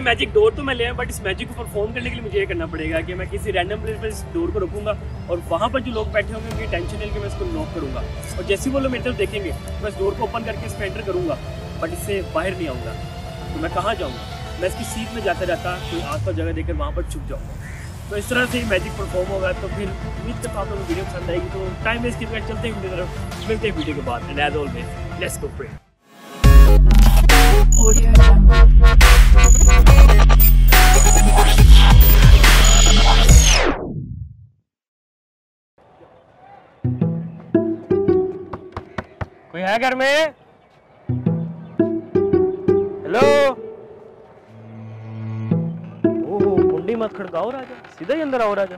Magic door तो मैं ले बट इस मैजिक को परफॉर्म करने के लिए मुझे ये करना पड़ेगा कि मैं किसी रैंडम प्लेस पर इस डोर को रखूँगा और वहाँ पर जो लोग बैठे होंगे, उनकी टेंशन कि मैं इसको नॉक करूँगा। और जैसे वो लोग मेरे तरफ़ देखेंगे, मैं इस डोर को ओपन करके इसमें एंटर करूँगा बट इससे बाहर नहीं आऊँगा। तो मैं कहाँ जाऊँगा? मैं इसकी सीट में जाता जाता कोई आस पास जगह देखकर वहाँ पर छुप जाऊँगा। तो इस तरह से ही मैजिक परफॉर्म होगा तो फिर उम्मीद करता आप वीडियो पसंद आएगी तो टाइम वेस्ट करके चलते हैं वीडियो तरफ़ मिलते हैं वीडियो के बाद। And as always let's go pray कोई है घर में? हेलो ओहो कुंडी मत खड़काओ राजा। सीधा ही अंदर आओ राजा।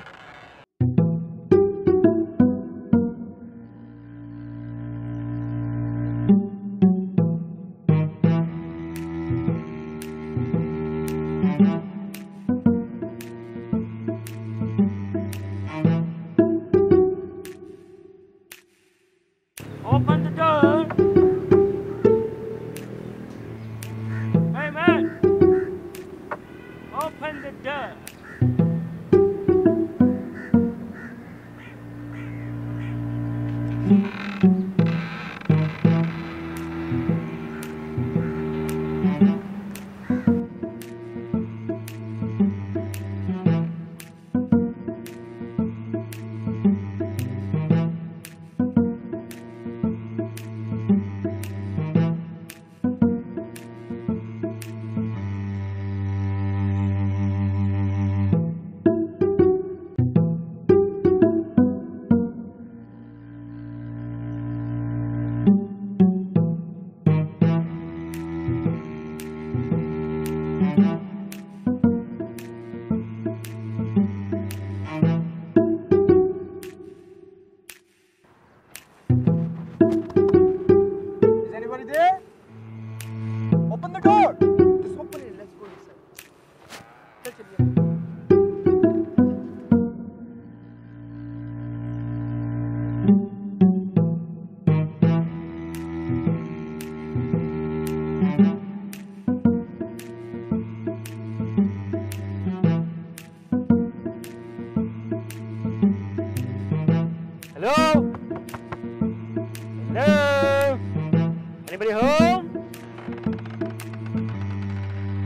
Anybody home?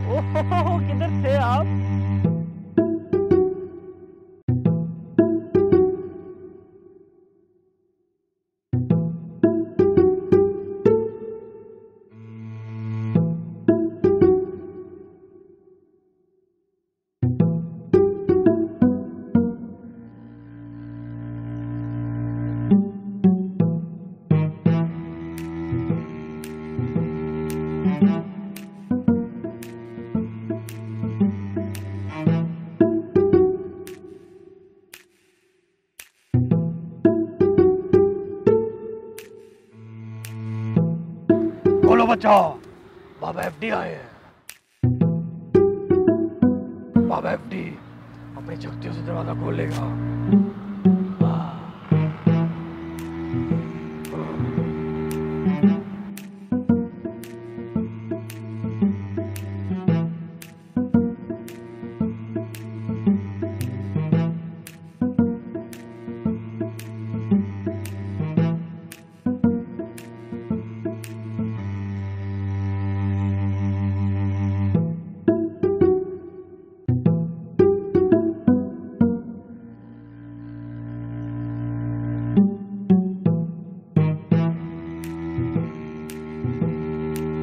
Oh, किधर थे आप खोलो बच्चा बाबा एफ़ डी आए हैं। बाबा एफडी अपनी शक्तियों से दरवाज़ा खोलेगा।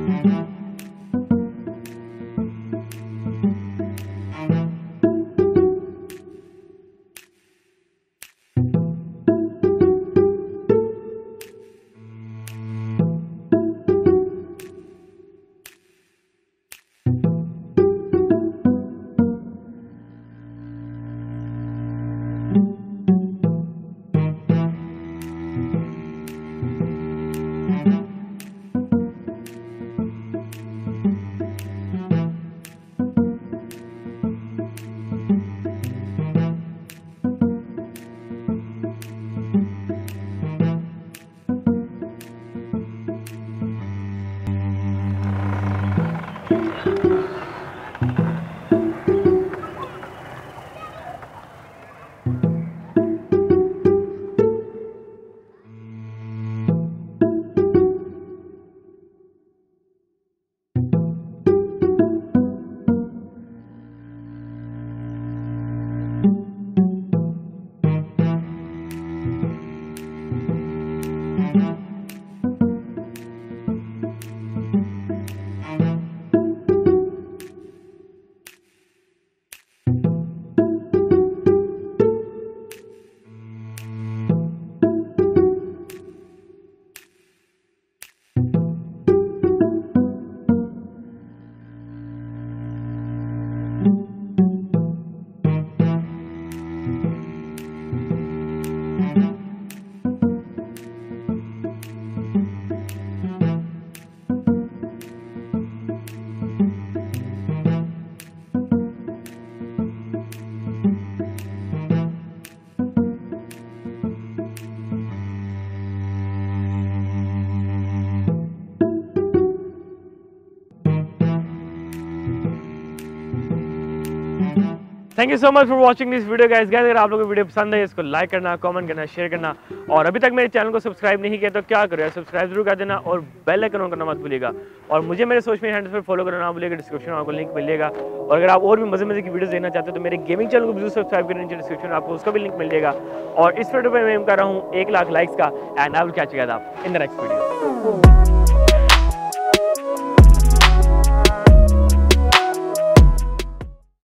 thank you thank you so much for watching this video guys guys अगर आप लोगों को वीडियो पसंद है इसको लाइक करना कमेंट करना शेयर करना, और अभी तक मेरे चैनल को सब्सक्राइब नहीं किया तो क्या करो यार? सब्सक्राइब ज़रूर कर देना और बेल आइकन करना मत भूलिएगा। और मुझे मेरे सोशल मीडिया हैंडल्स पर फॉलो करना भूलिएगा डिस्क्रिप्शन में आपको लिंक मिलेगा। और अगर आप और भी मज़े मज़े की वीडियो देखना चाहते हो तो मेरे गेमिंग चैनल को ज़रूर सब्सक्राइब करना, नीचे डिस्क्रिप्शन में आपको उसका भी लिंक मिल जाएगा और इस वीडियो पर मैं कर रहा हूँ एक लाख लाइक्स का and I will catch you in the next video